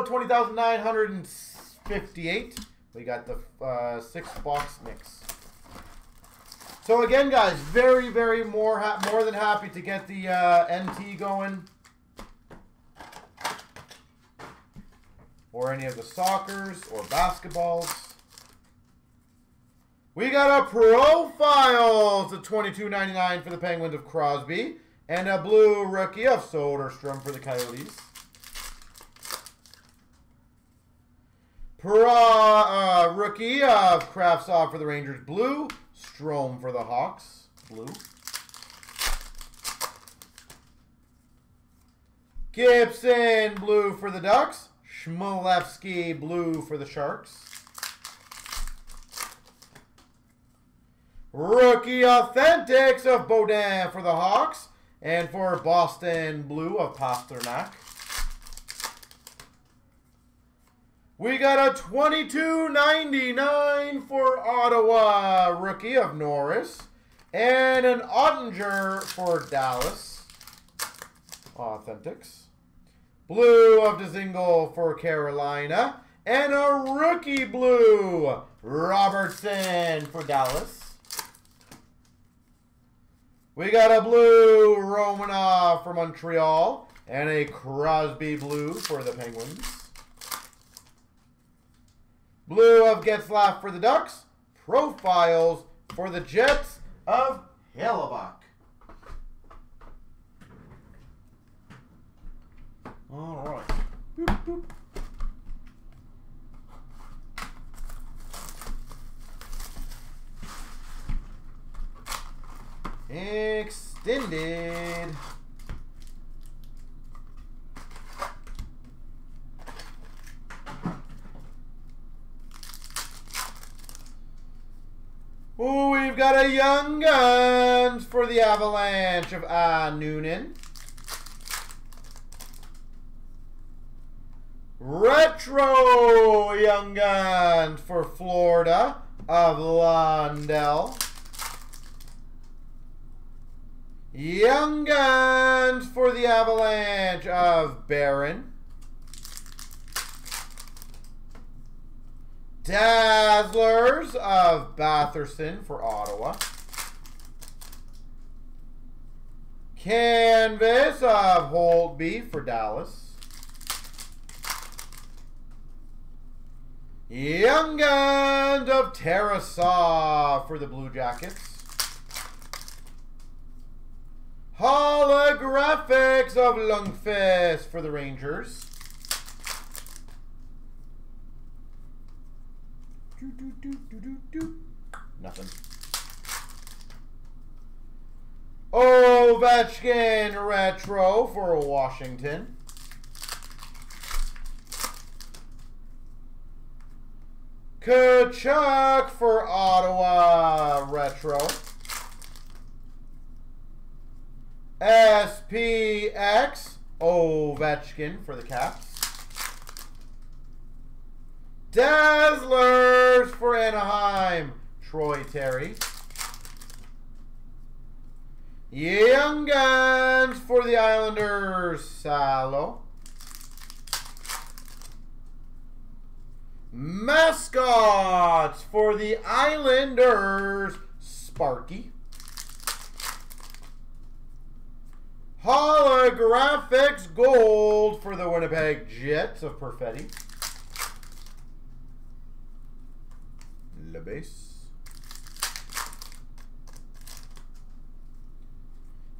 Auto 20,958. We got the uh, six box mix. So again, guys, very, very more more than happy to get the uh, NT going. Or any of the soccers or basketballs. We got a profile to 22.99 for the Penguins of Crosby. And a blue rookie of Soderstrom for the Coyotes. Pro, uh, rookie of Kravtsov for the Rangers, blue. Strome for the Hawks, blue. Gibson, blue for the Ducks. Schmolevsky, blue for the Sharks. Rookie Authentics of Beaudin for the Hawks. And for Boston Blue of Pastrnak. We got a 22.99 for Ottawa rookie of Norris. And an Oettinger for Dallas. Authentics. Blue of Dzingel for Carolina. And a rookie blue, Robertson for Dallas. We got a blue Romanov for Montreal. And a Crosby blue for the Penguins. Blue of Getzlaf for the Ducks. Profiles for the Jets of Hellebuyck. All right. Boop, boop. Extended. Ooh, we've got a Young Guns for the Avalanche of Ah Noonan. Retro Young Guns for Florida of Lundell. Young Guns for the Avalanche of Barron. Dazzlers of Batherson for Ottawa. Canvas of Holtby for Dallas. Young Guns of Tarasov for the Blue Jackets. Holographics of Lundqvist for the Rangers. Do, do, do, Nothing. Ovechkin Retro for Washington. Tkachuk for Ottawa Retro. SPX Ovechkin for the Caps. Dazzlers for Anaheim, Troy Terry. Young Guns for the Islanders, Salo. Mascots for the Islanders, Sparky. Holographics Gold for the Winnipeg Jets of Perfetti. LeBase.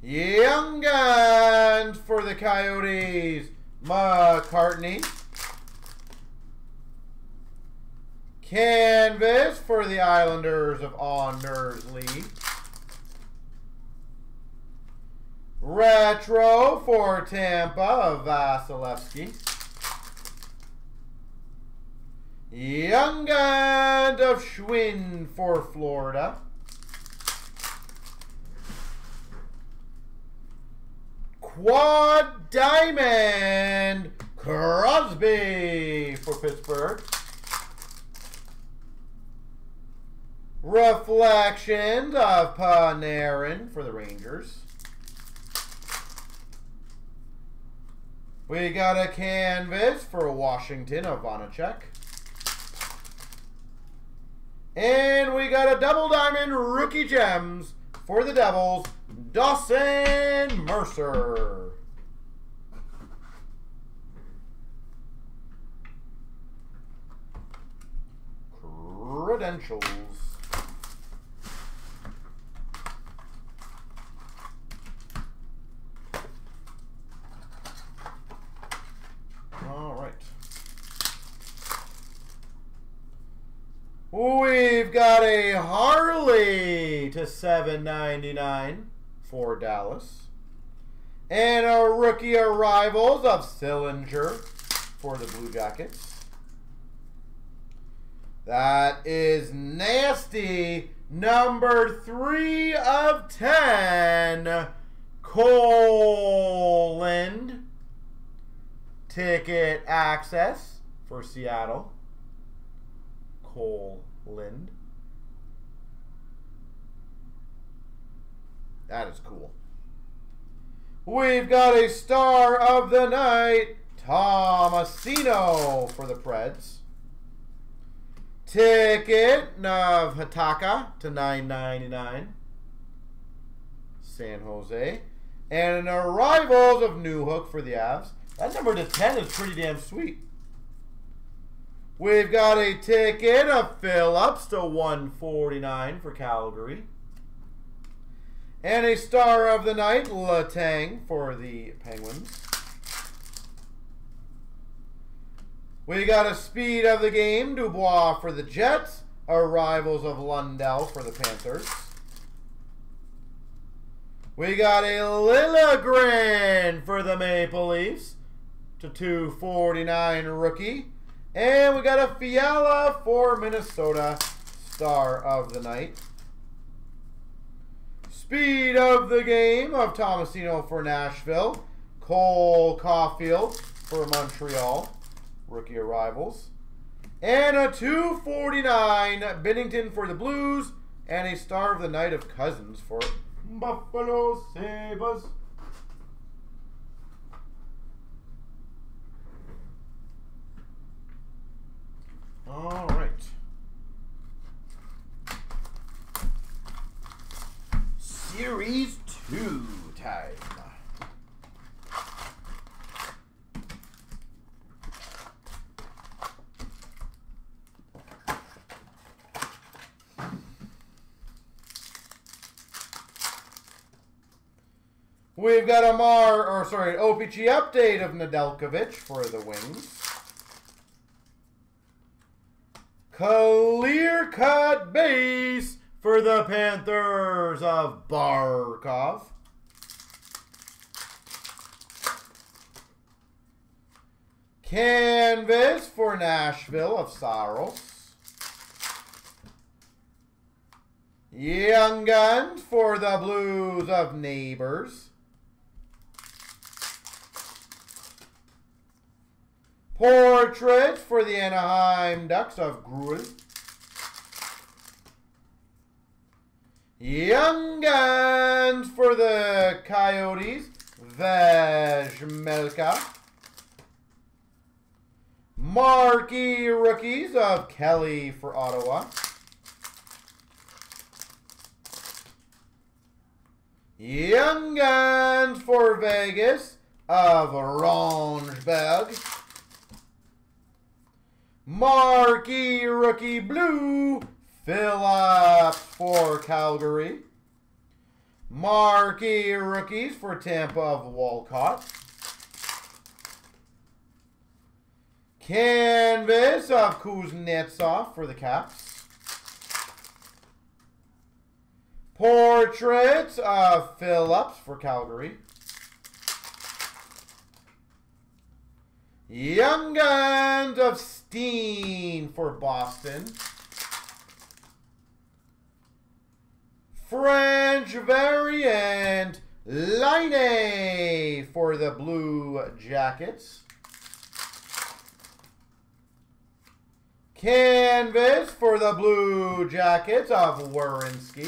Young Guns for the Coyotes, McCartney. Canvas for the Islanders of Anders Lee. Retro for Tampa Vasilevskiy. Young Gun of Schwinn for Florida. Quad Diamond Crosby for Pittsburgh. Reflections of Panarin for the Rangers. We got a canvas for Washington of Vanecek. And we got a double diamond rookie gems for the Devils, Dawson Mercer. Credentials. All right. We've got a Harley to 7.99 for Dallas. And a rookie arrivals of Sillinger for the Blue Jackets. That is nasty. Number three of 10. Coland. Ticket access for Seattle. Coland. That is cool. We've got a star of the night, Tomasino for the Preds. Ticket of Hatakka to 9.99. San Jose. And an arrivals of Newhook for the Avs. That number to 10 is pretty damn sweet. We've got a ticket of Phillips to 149 for Calgary. And a star of the night, Letang for the Penguins. We got a speed of the game, Dubois for the Jets. Arrivals of Lundell for the Panthers. We got a Liljegren for the Maple Leafs to 249 rookie. And we got a Fiala for Minnesota, star of the night. Speed of the game of Tomasino for Nashville. Cole Caufield for Montreal rookie arrivals. And a 249 Binnington for the Blues. And a star of the night of Cozens for Buffalo Sabres. All right. Series 2 time. We've got a Mar, or sorry, OPG update of Nedeljkovic for the Wings. Clear cut base for the Panthers of Barkov. Canvas for Nashville of Saros. Young Guns for the Blues of Neighbours. Portrait for the Anaheim Ducks of Gruel. Young Guns for the Coyotes, Vejmelka. Marquee Rookies of Kelly for Ottawa. Young Guns for Vegas of Rondbjerg. Marquee Rookie Blue, Phillips for Calgary. Marquee Rookies for Tampa of Walcott. Canvas of Kuznetsov for the Caps. Portraits of Phillips for Calgary. Young Guns of Steen for Boston. French variant Laine for the Blue Jackets. Canvas for the Blue Jackets of Werenski.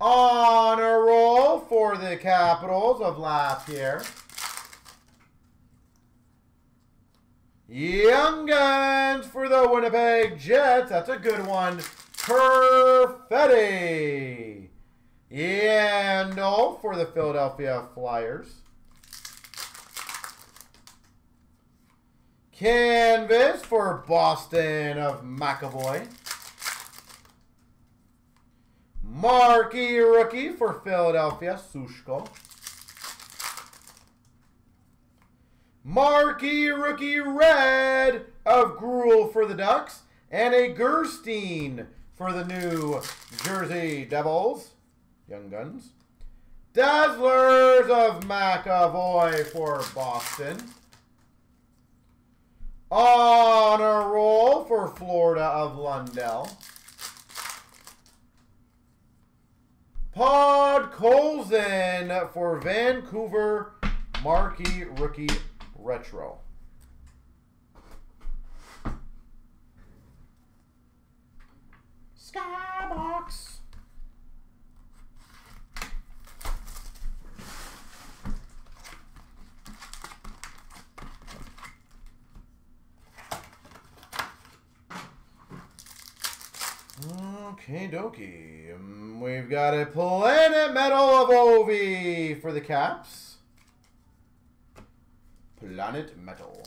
Honor roll for the Capitals of Lapierre. Young Guns for the Winnipeg Jets. That's a good one. Perfetti. Yandle oh, for the Philadelphia Flyers. Canvas for Boston of McAvoy. Marquee rookie for Philadelphia, Sushko. Marquee rookie red of Gruel for the Ducks. And a Gerstein for the New Jersey Devils. Young Guns. Dazzlers of McAvoy for Boston. On a roll for Florida of Lundell. Podkolzin for Vancouver Marquee Rookie Retro. Skybox. Okay, dokie. Um, we've got a Planet Metal of Ovi for the Caps. Planet Metal.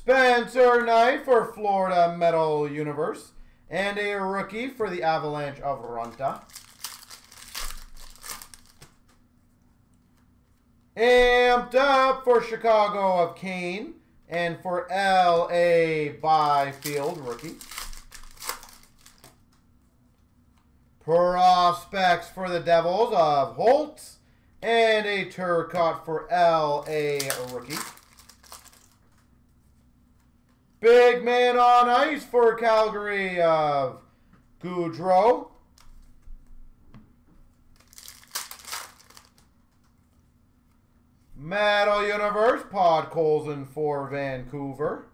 Spencer Knight for Florida Metal Universe. And a rookie for the Avalanche of Runta. Amped up for Chicago of Kane. And for L.A. Byfield, rookie. Prospects for the Devils of Holtz. And a Turcotte for L.A. rookie. Big man on ice for Calgary of Gaudreau. Metal Universe, Podkolzin for Vancouver.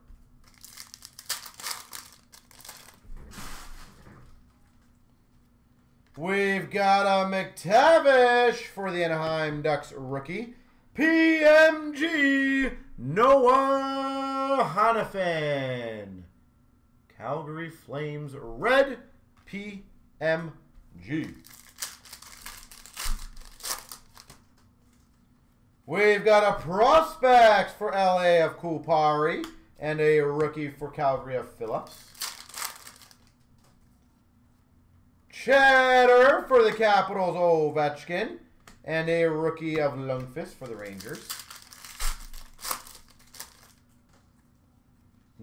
We've got a McTavish for the Anaheim Ducks rookie. PMG, Noah Hanifin. Calgary Flames red, PMG. We've got a prospect for LA of Kupari and a rookie for Calgary of Phillips. Cheddar for the Capitals Ovechkin and a rookie of Lundkvist for the Rangers.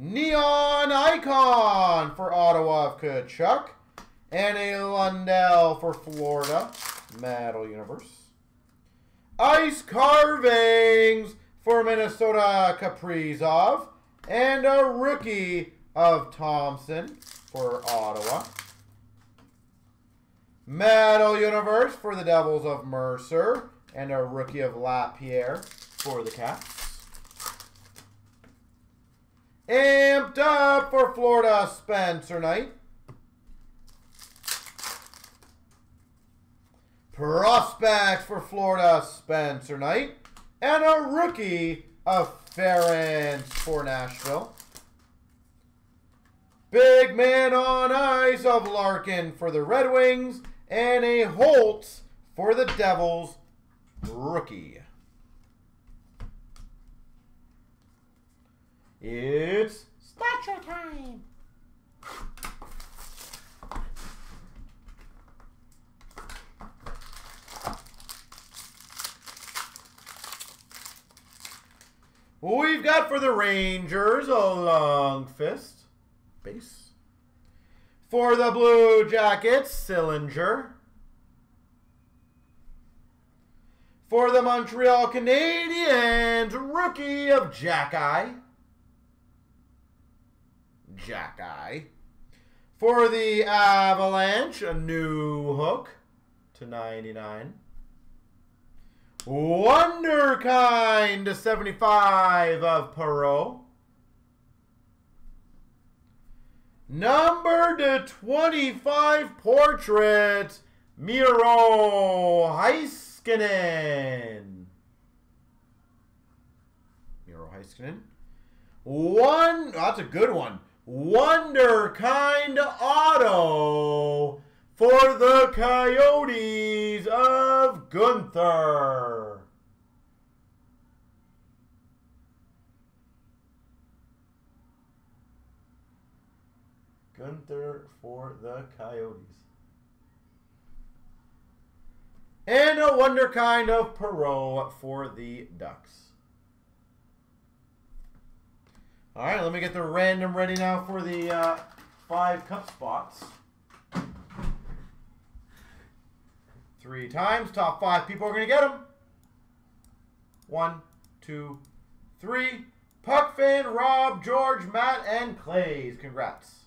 Neon Icon for Ottawa of Tkachuk and a Lundell for Florida Metal Universe. Ice Carvings for Minnesota Kaprizov. And a rookie of Thompson for Ottawa. Metal Universe for the Devils of Mercer. And a rookie of Lapierre for the Caps. Amped up for Florida, Spencer Knight. Prospects for Florida, Spencer Knight. And a rookie of Farrance for Nashville. Big man on ice of Larkin for the Red Wings. And a Holtz for the Devils rookie. It's Stature time! We've got for the Rangers a Lundkvist base. For the Blue Jackets, Sillinger. For the Montreal Canadiens, rookie of Jack-Eye. Jack-Eye. For the Avalanche, a Newhook to 99. Wonderkind to 75 of Perreault. Number to 25 portrait, Miro Heiskanen. Miro Heiskanen. One, oh, that's a good one. Wonder Kind Auto for the Coyotes of Gunther. Guenther for the Coyotes. And a Wonder Kind of Perreault for the Ducks. All right, let me get the random ready now for the uh, five cup spots. Three times. Top five people are going to get them. One, two, three. Puck fan, Rob, George, Matt, and Clays. Congrats.